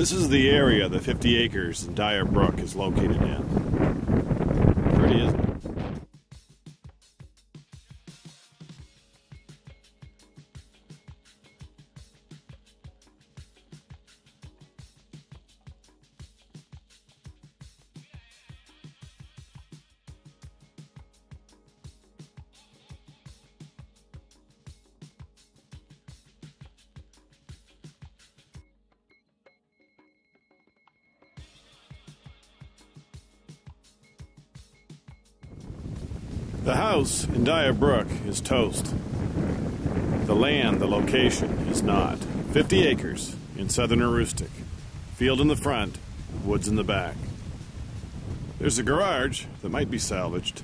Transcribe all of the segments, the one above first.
This is the area the 50 acres in Dyer Brook is located in. Pretty, isn't it? The house in Dyer Brook is toast. The land, the location, is not. 50 acres in southern Aroostook. Field in the front, woods in the back. There's a garage that might be salvaged,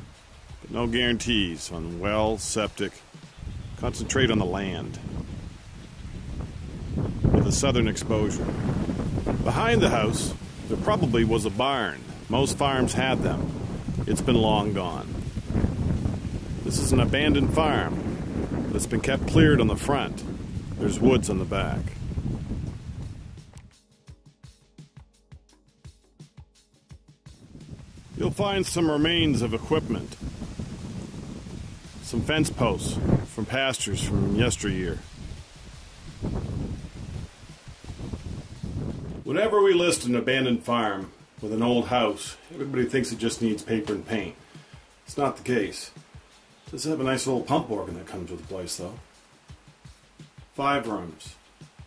but no guarantees on well, septic. Concentrate on the land. With a southern exposure. Behind the house, there probably was a barn. Most farms had them. It's been long gone. This is an abandoned farm that's been kept cleared on the front. There's woods on the back. You'll find some remains of equipment, some fence posts from pastures from yesteryear. Whenever we list an abandoned farm with an old house, everybody thinks it just needs paper and paint. It's not the case. Does have a nice little pump organ that comes with the place, though. Five rooms.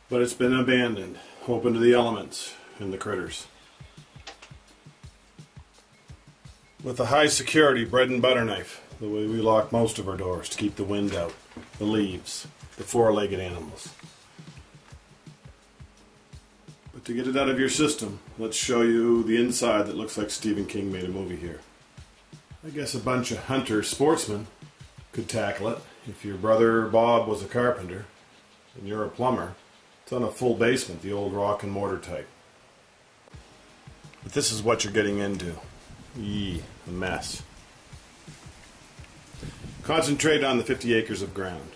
But it's been abandoned, open to the elements and the critters. With a high security bread and butter knife, the way we lock most of our doors to keep the wind out, the leaves, the four legged animals. But to get it out of your system, let's show you the inside that looks like Stephen King made a movie here. I guess a bunch of hunter sportsmen could tackle it. If your brother Bob was a carpenter and you're a plumber, it's on a full basement, the old rock and mortar type. But this is what you're getting into. Yee, a mess. Concentrate on the 50 acres of ground.